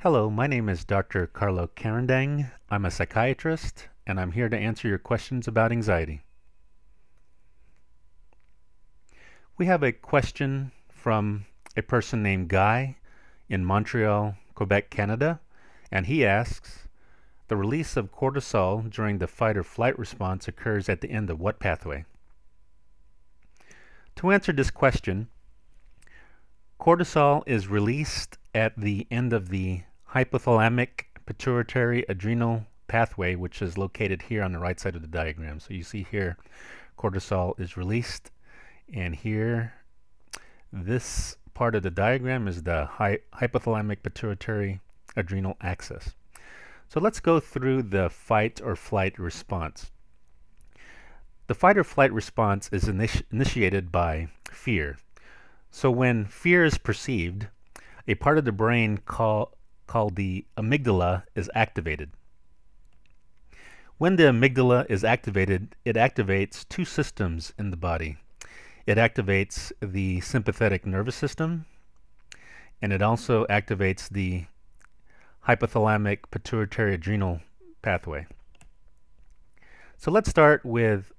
Hello, my name is Dr. Carlo Carandang. I'm a psychiatrist, and I'm here to answer your questions about anxiety. We have a question from a person named Guy in Montreal, Quebec, Canada, and he asks, the release of cortisol during the fight or flight response occurs at the end of what pathway? To answer this question, cortisol is released at the end of the hypothalamic pituitary adrenal pathway, which is located here on the right side of the diagram. So you see here, cortisol is released, and here, this part of the diagram is the hy hypothalamic pituitary adrenal axis. So let's go through the fight or flight response. The fight or flight response is initi initiated by fear. So when fear is perceived, a part of the brain call, called the amygdala is activated. When the amygdala is activated, it activates two systems in the body. It activates the sympathetic nervous system, and it also activates the hypothalamic pituitary adrenal pathway. So let's start with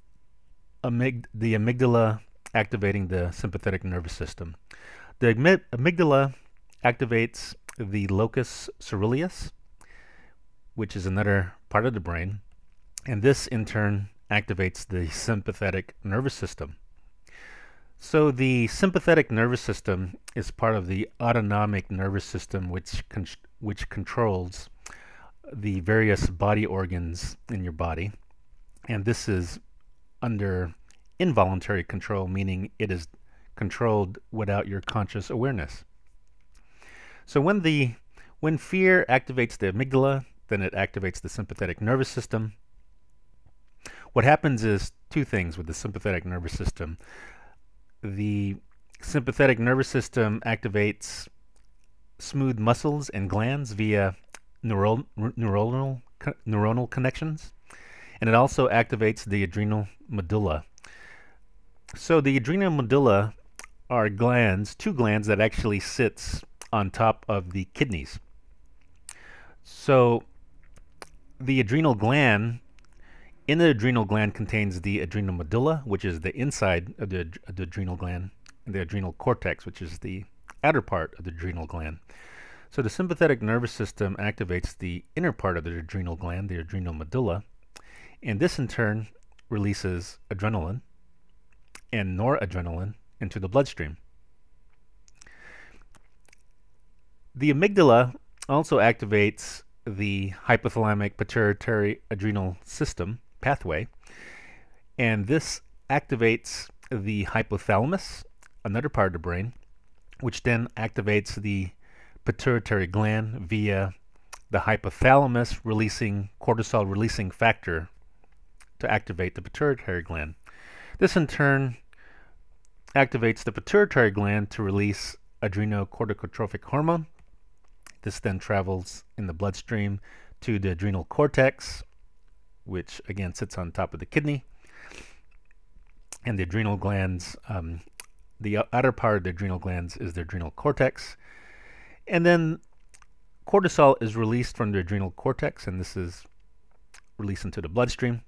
amyg the amygdala activating the sympathetic nervous system. The amygdala activates the locus coeruleus, which is another part of the brain, and this in turn activates the sympathetic nervous system. So the sympathetic nervous system is part of the autonomic nervous system which which controls the various body organs in your body. And this is under involuntary control, meaning it is controlled without your conscious awareness. So when the when fear activates the amygdala, then it activates the sympathetic nervous system. What happens is two things with the sympathetic nervous system. The sympathetic nervous system activates smooth muscles and glands via neural, neuronal, neuronal connections, and it also activates the adrenal medulla. So the adrenal medulla are glands, two glands that actually sits on top of the kidneys. So the adrenal gland, in the adrenal gland contains the adrenal medulla, which is the inside of the, of the adrenal gland, and the adrenal cortex, which is the outer part of the adrenal gland. So the sympathetic nervous system activates the inner part of the adrenal gland, the adrenal medulla, and this in turn releases adrenaline and noradrenaline into the bloodstream. The amygdala also activates the hypothalamic pituitary adrenal system pathway, and this activates the hypothalamus, another part of the brain, which then activates the pituitary gland via the hypothalamus releasing cortisol releasing factor to activate the pituitary gland. This in turn activates the pituitary gland to release adrenocorticotropic hormone. This then travels in the bloodstream to the adrenal cortex, which again sits on top of the kidney. And the adrenal glands um, the outer part of the adrenal glands is the adrenal cortex. And then cortisol is released from the adrenal cortex, and this is released into the bloodstream.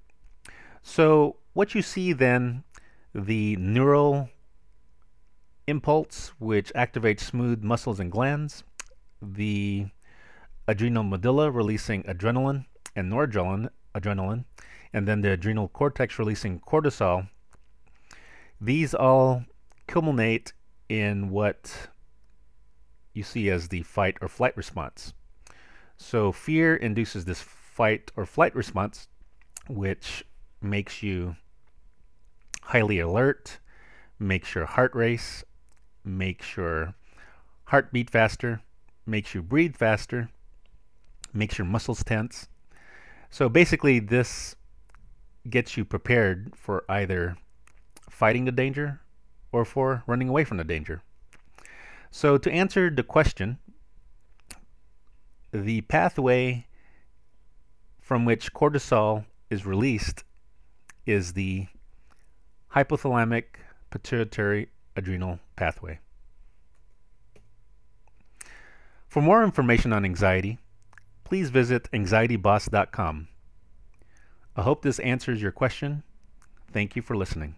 So what you see then, the neural impulse, which activates smooth muscles and glands, the adrenal medulla releasing adrenaline and noradrenaline, adrenaline, and then the adrenal cortex releasing cortisol. These all culminate in what you see as the fight or flight response. So fear induces this fight or flight response, which makes you highly alert, makes your heart race, makes your heart beat faster, makes you breathe faster, makes your muscles tense. So basically this gets you prepared for either fighting the danger or for running away from the danger. So to answer the question, the pathway from which cortisol is released is the hypothalamic pituitary adrenal pathway. For more information on anxiety, please visit anxietyboss.com. I hope this answers your question. Thank you for listening.